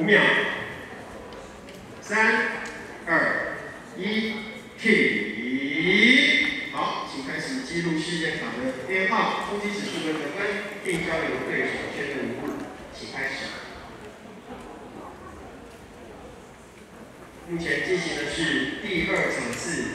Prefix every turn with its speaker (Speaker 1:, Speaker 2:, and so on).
Speaker 1: 五秒，三、二、一，停！好，请开始记录事件场的编号、攻击指数和得分，并交由对手确认无误。请开始。目前进行的是第二场次。